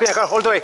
Okay, I gotta hold the way.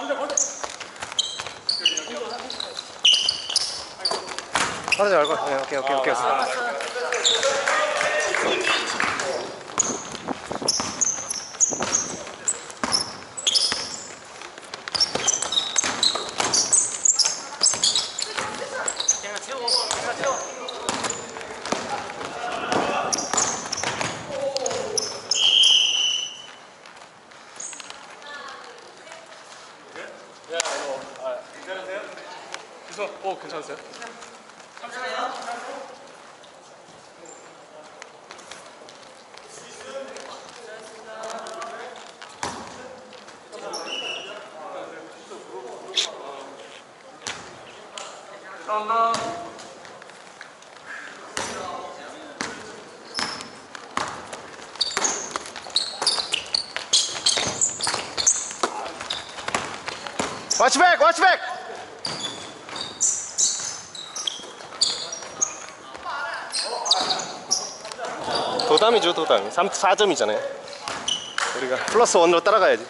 하지 말고. 네, 오케이, 오케이, 오케이. 오케이. 34점이잖아요. 우리가 플러스 원으로 따라가야지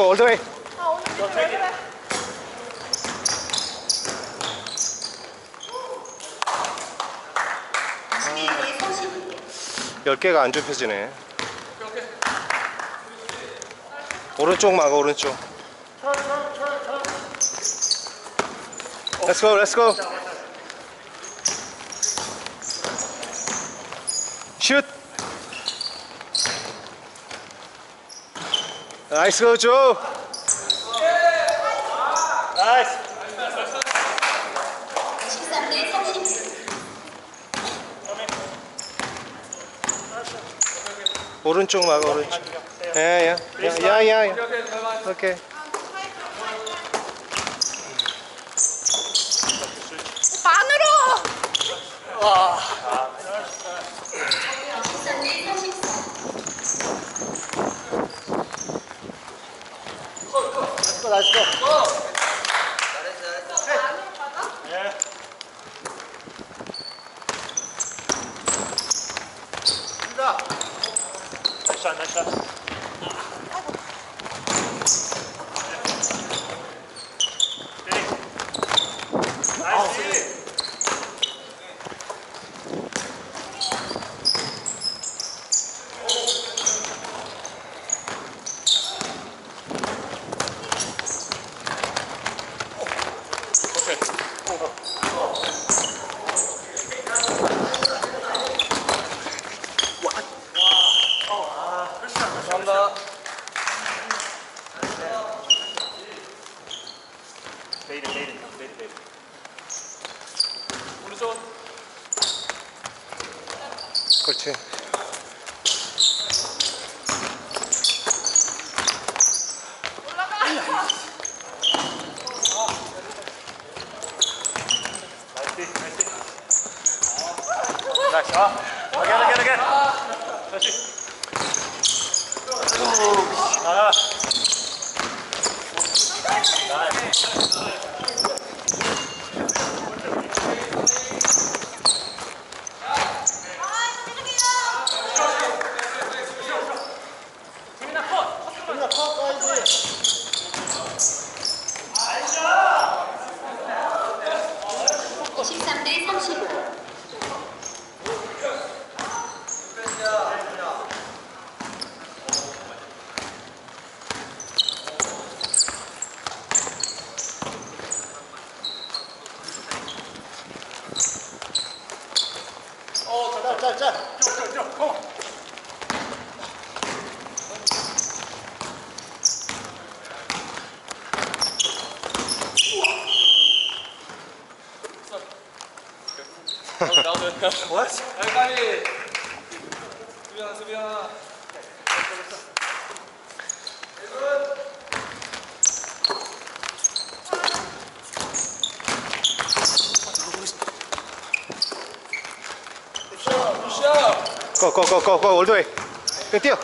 Go, go, go all the way. 열 개가 안 좁혀지네. 오른쪽 막아 오른쪽. Let's go. 슛. 나이스. 13대 30. 오른쪽 막아 오른쪽. 야야 야야야. 오케이. 반으로 13 Buku. 나이스. 아, again, again, again. 다시. 아. 십삼 대 삼십오. What? 빨리 수비 하나 수비 하나 way. 그냥 뛰어.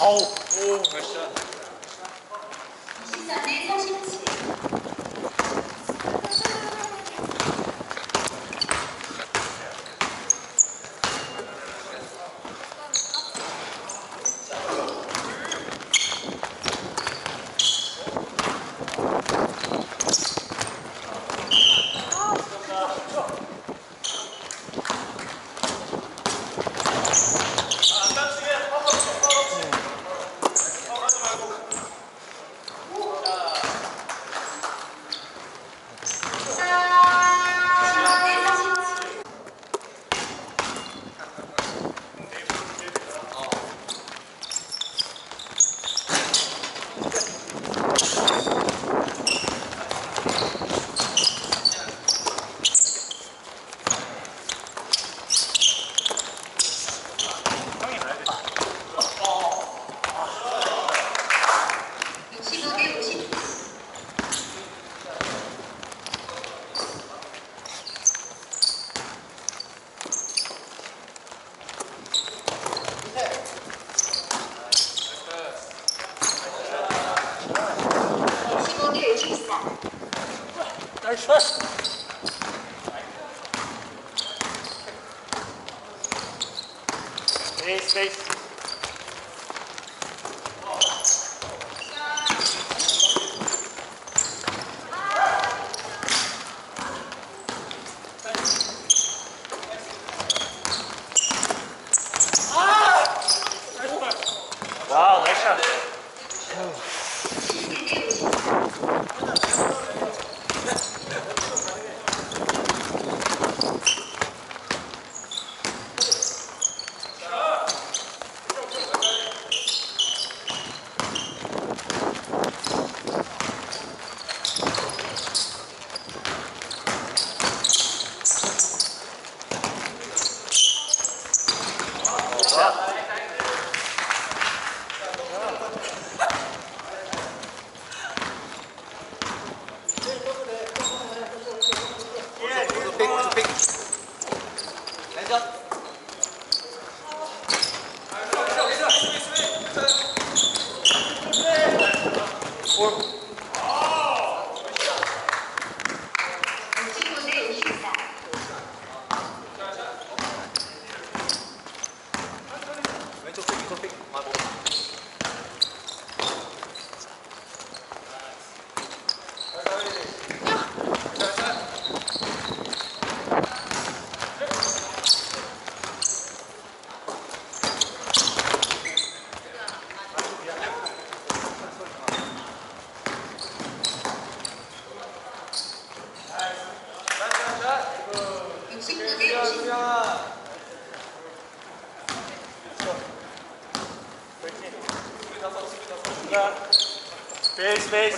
오 굿샷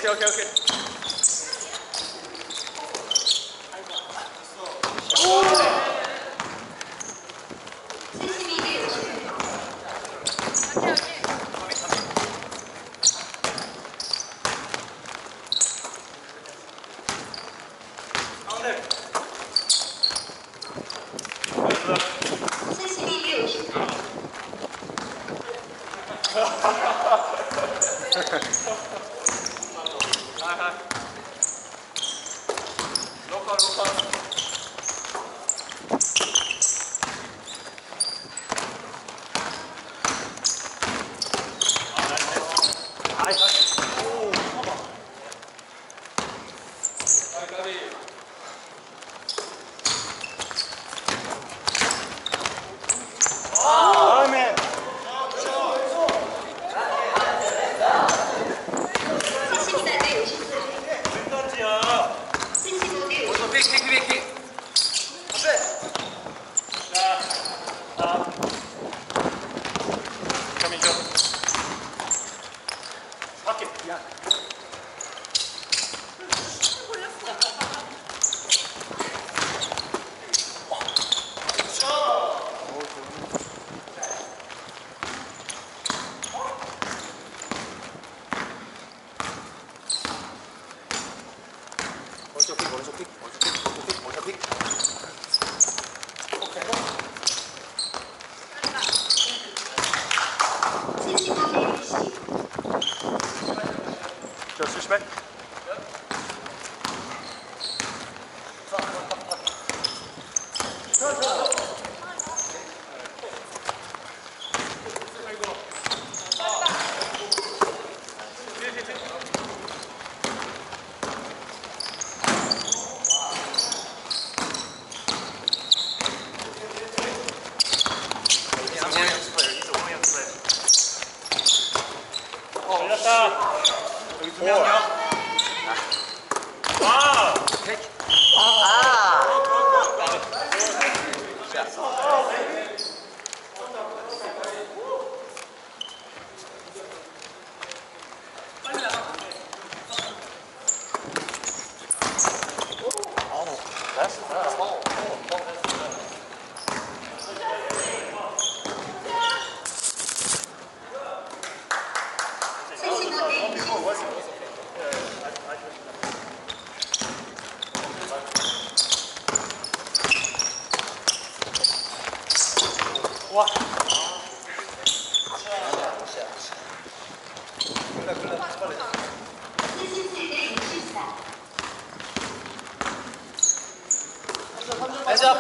베이스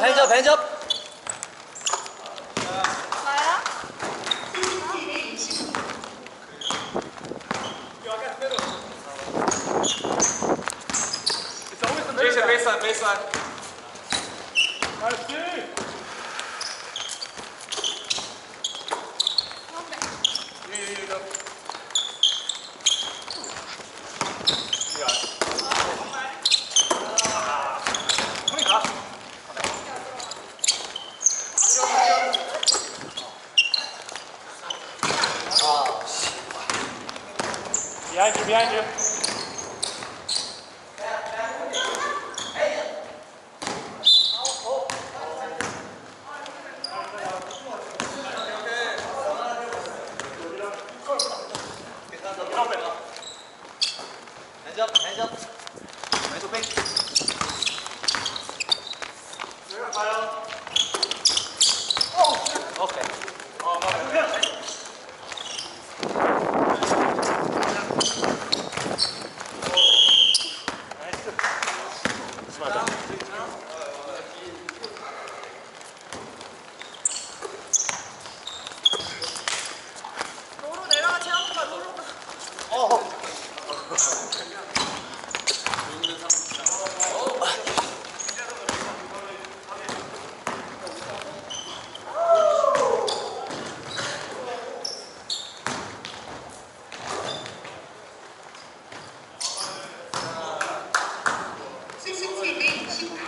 벤접 벤접 벤접 나야? 77대 65. 제이슨 베이스라인 베이스라인 나이스. Behind you, behind you. 벤접 벤접 왼쪽 백 오케이 노로 내려가 채영이가 노로 가. 칠십칠 대 68.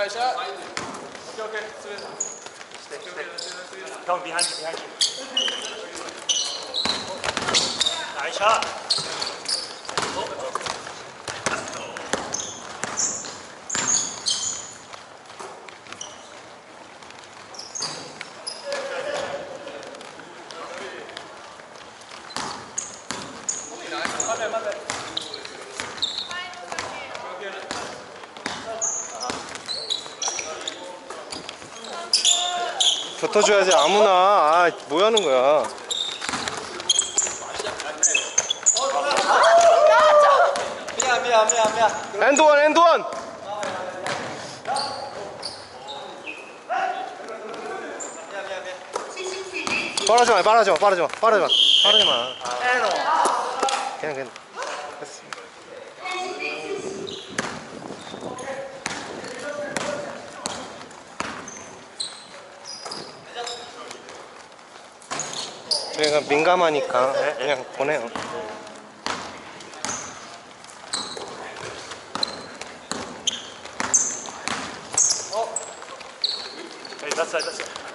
샷 샷. 오케이 오케이 스윙 Come behind you, behind you. Nice shot. 붙어줘야지. 아무나. 아 뭐 하는 거야? 미안 미안 미안 미안 엔드원 엔드원 77대 70. 빠르지 마 빠르지 마 빠르지 마 빠르지 마 빠르지 마 그냥 그냥 됐어. 80대 70. 저희가 민감하니까 그냥 보내요 it, that's it. 팔십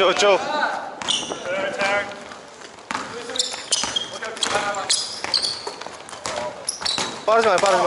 쪽, 쪽. 빠르지 마요, 빠르지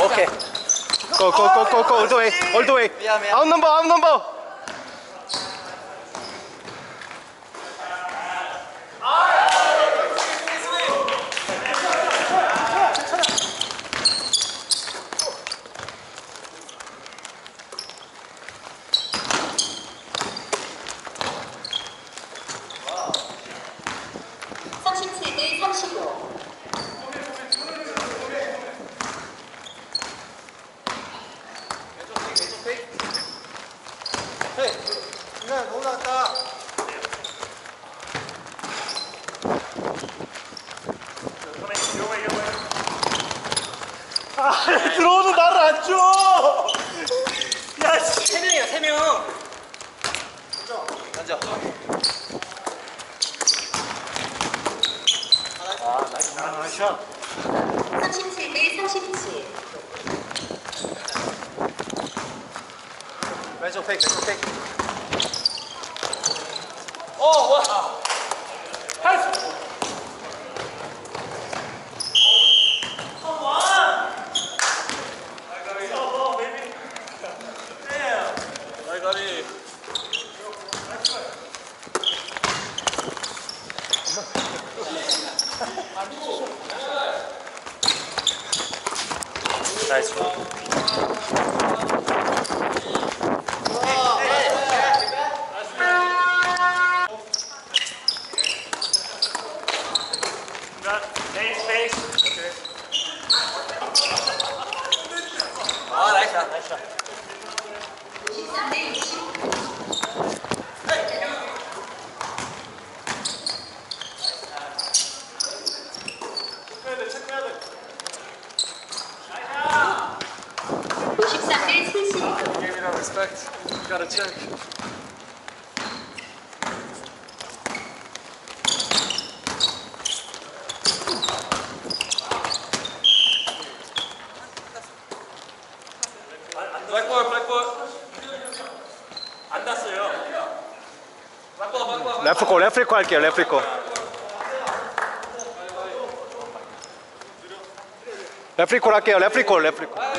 Okay. Go, go, go, go, go, all the way, all the way. Out number, out number. 레프리코 할게요 레프리코. 레프리콜 할게요 레프리콜 레프리콜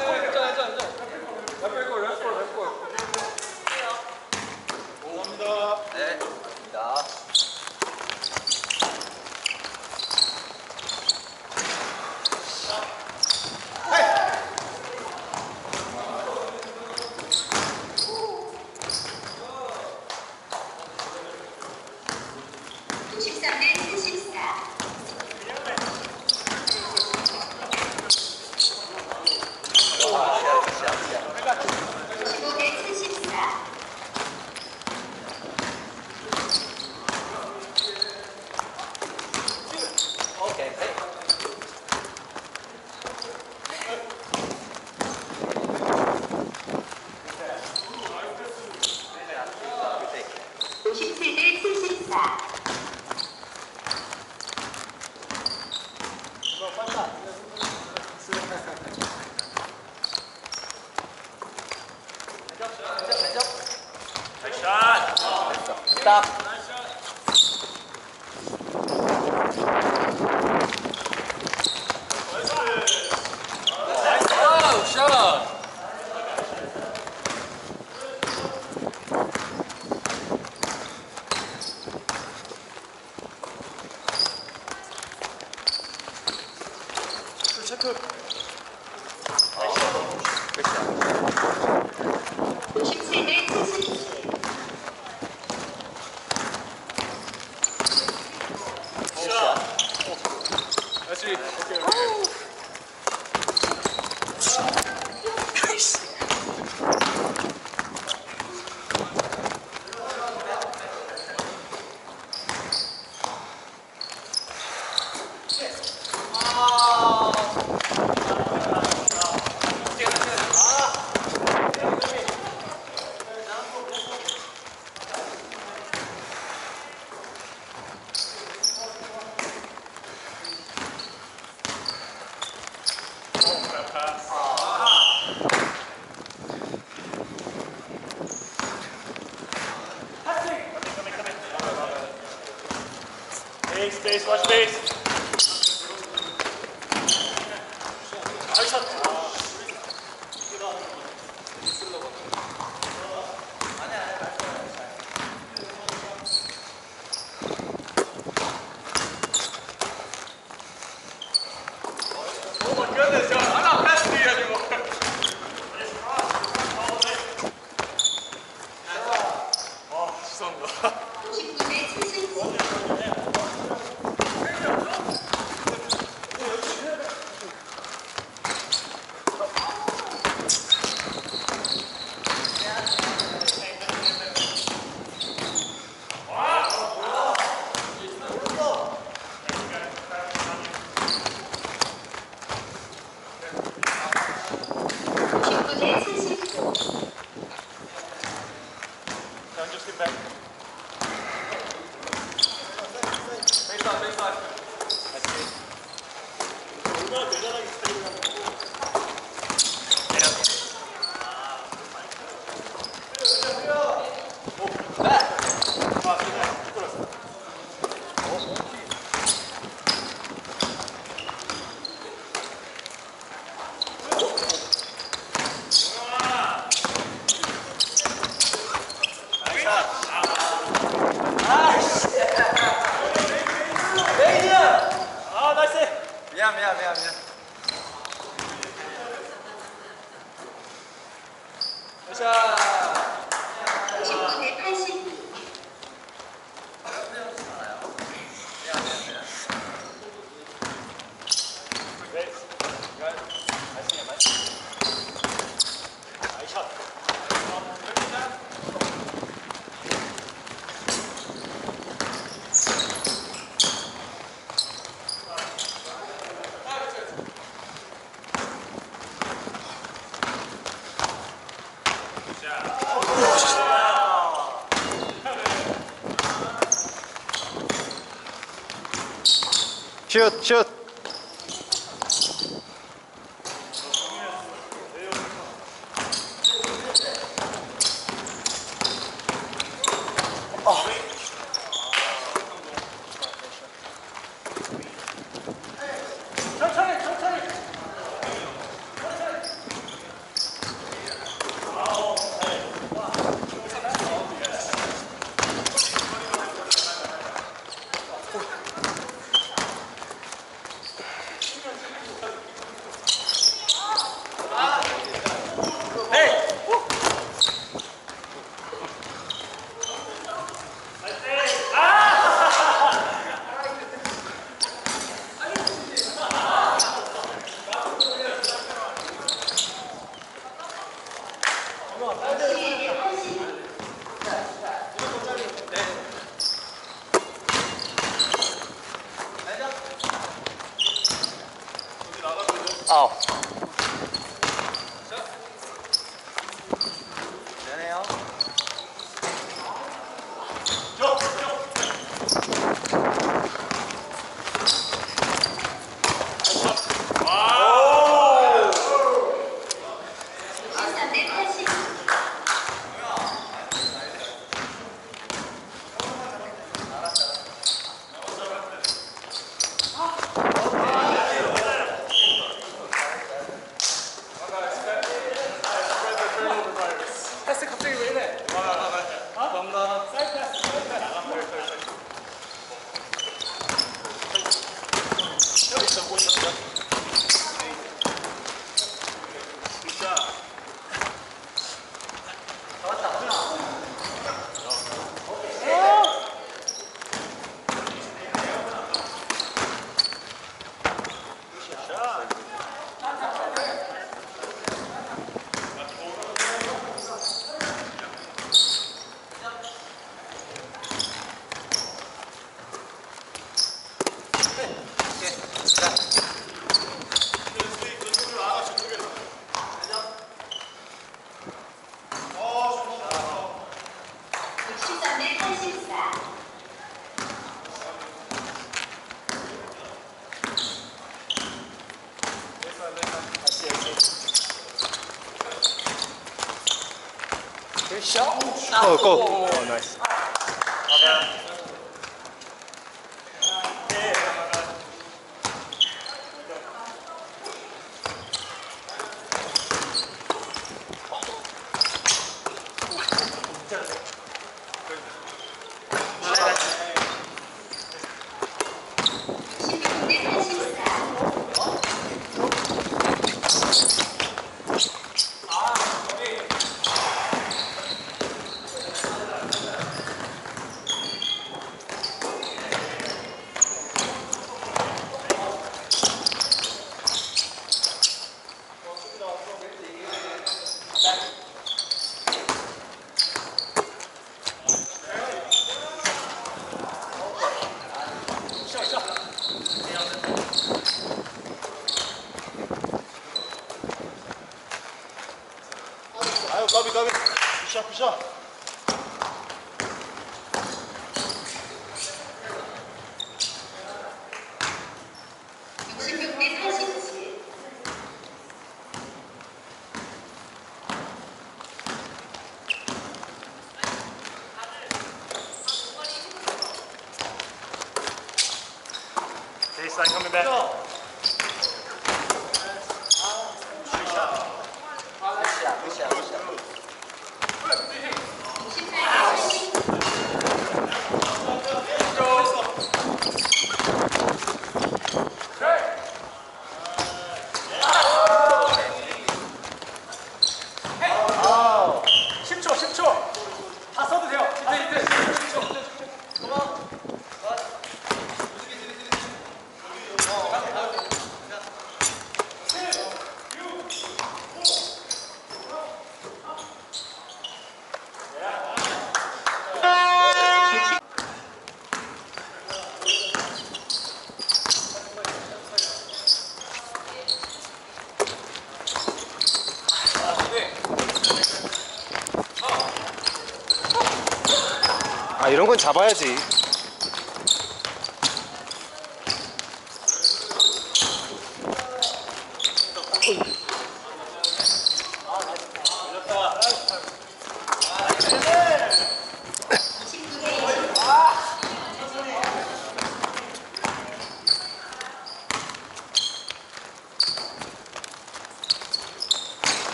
슛, 슛. 아 이런 건 잡아야지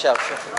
나이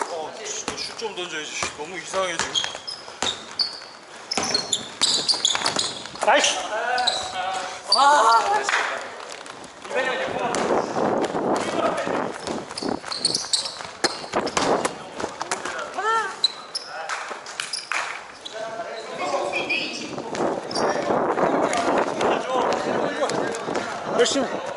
어, 슛좀 던져야지. 너무 이상해 지금. 나이스. 이십구. 열심히